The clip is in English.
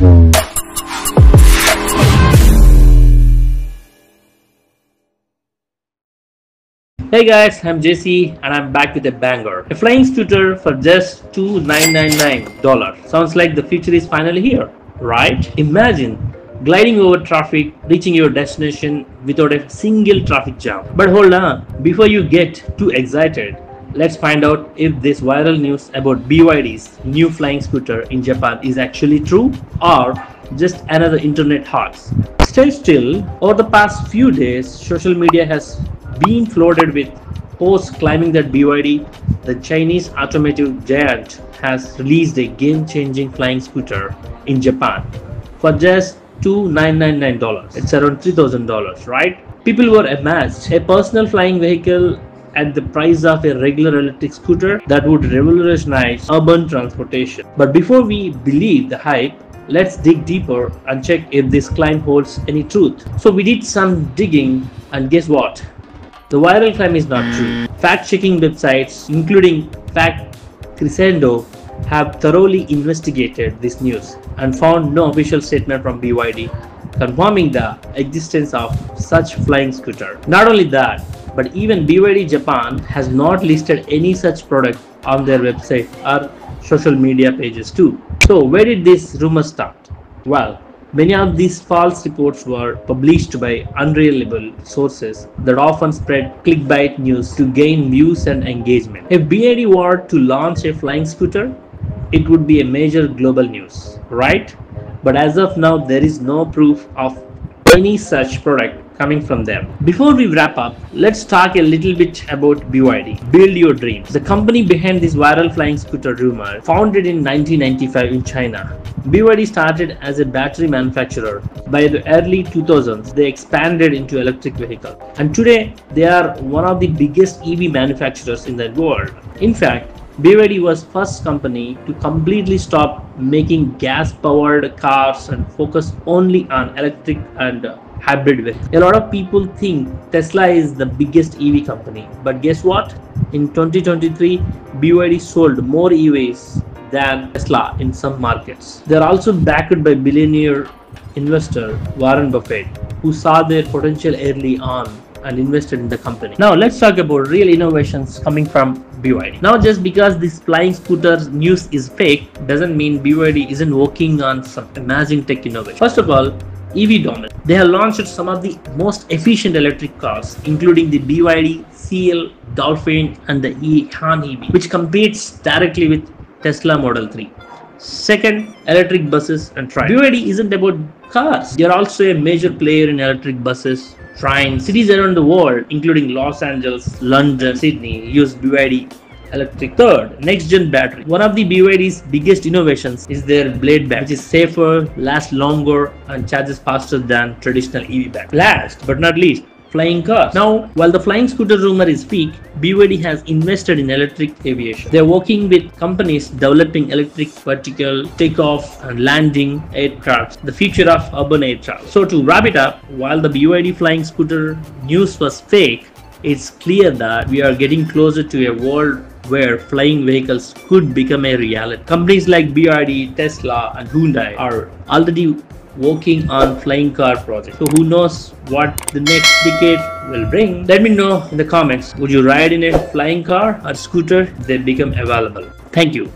Hey guys, I'm JC and I'm back with a banger. A flying scooter for just $2,999. Sounds like the future is finally here, right? Imagine gliding over traffic, reaching your destination without a single traffic jam. But hold on, before you get too excited, let's find out if this viral news about BYD's new flying scooter in Japan is actually true or just another internet hoax. Stay still, over the past few days, social media has been flooded with posts claiming that BYD, the Chinese automotive giant, has released a game-changing flying scooter in Japan for just $2,999. It's around $3,000, right? People were amazed. A personal flying vehicle at the price of a regular electric scooter that would revolutionize urban transportation. But before we believe the hype, let's dig deeper and check if this claim holds any truth. So we did some digging and guess what? The viral claim is not true. Fact-checking websites, including Fact Crescendo, have thoroughly investigated this news and found no official statement from BYD confirming the existence of such flying scooter. Not only that, but even BYD Japan has not listed any such product on their website or social media pages too. So where did this rumor start? Well, Many of these false reports were published by unreliable sources that often spread clickbait news to gain views and engagement. If BYD were to launch a flying scooter, it would be a major global news, right? But as of now, there is no proof of any such product coming from them. Before we wrap up, let's talk a little bit about BYD. Build your dreams. The company behind this viral flying scooter rumor, founded in 1995 in China. BYD started as a battery manufacturer. By the early 2000s, they expanded into electric vehicles. And today, they are one of the biggest EV manufacturers in the world. In fact, BYD was first company to completely stop making gas powered cars and focus only on electric and hybrid vehicle. A lot of people think Tesla is the biggest EV company, but guess what? In 2023, BYD sold more EVs than Tesla in some markets. They are also backed by billionaire investor Warren Buffett, who saw their potential early on and invested in the company. Now let's talk about real innovations coming from BYD. Now just because this flying scooter news is fake doesn't mean BYD isn't working on some amazing tech innovation. First of all, EV dominance. They have launched some of the most efficient electric cars, including the BYD Seal Dolphin and the e-Han EV, which competes directly with Tesla Model 3. Second, electric buses and trains. BYD isn't about cars. They are also a major player in electric buses, trains. Cities around the world, including Los Angeles, London, Sydney, use BYD electric. Third, next gen battery. One of the BYD's biggest innovations is their blade battery, which is safer, lasts longer, and charges faster than traditional EV battery. Last but not least, flying cars. Now, while the flying scooter rumor is fake, BYD has invested in electric aviation. They're working with companies developing electric vertical takeoff and landing aircraft, the future of urban air travel. So to wrap it up, while the BYD flying scooter news was fake, it's clear that we are getting closer to a world where flying vehicles could become a reality. Companies like BYD, Tesla, and Hyundai are already working on flying car projects. So who knows what the next decade will bring? Let me know in the comments. Would you ride in a flying car or scooter if they become available? Thank you.